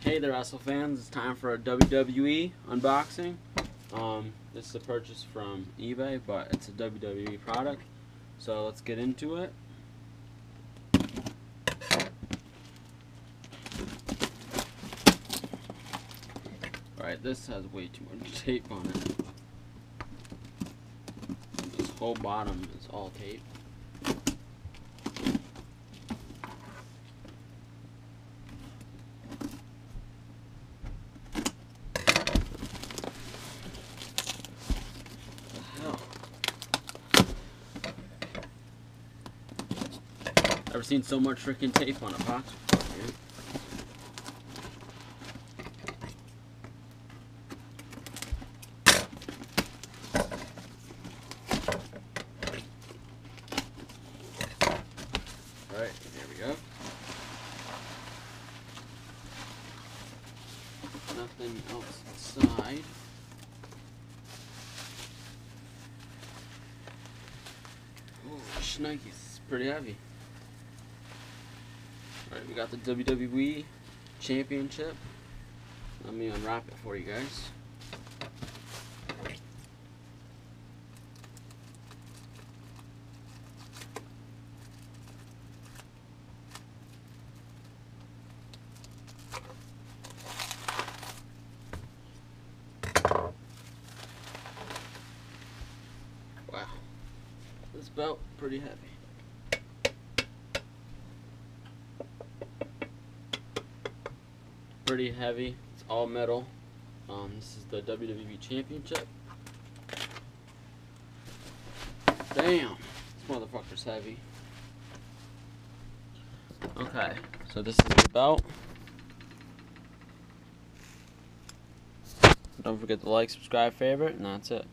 Hey there, wrestle fans! It's time for a WWE unboxing. Um, this is a purchase from eBay, but it's a WWE product. So let's get into it. Alright, this has way too much tape on it. This whole bottom is all tape. Ever seen so much freaking tape on a box before, dude? Alright, there we go. Nothing else inside. Shnikes, pretty heavy. Alright, we got the WWE Championship. Let me unwrap it for you guys. Wow. This belt pretty heavy. Pretty heavy. It's all metal. Um, this is the WWE Championship. Damn, this motherfucker's heavy. Okay, so this is the belt. Don't forget to like, subscribe, favorite, and that's it.